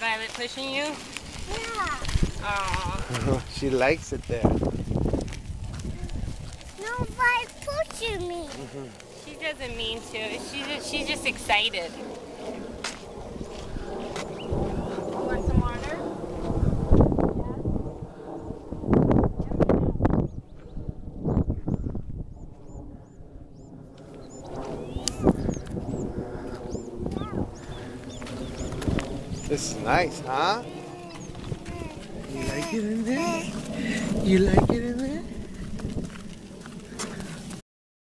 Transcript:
Violet pushing you? Yeah. Oh. she likes it there. Nobody pushing me. Mm-hmm. She doesn't mean to. She's just, she's just excited. This is nice, huh? You like it in there? You like it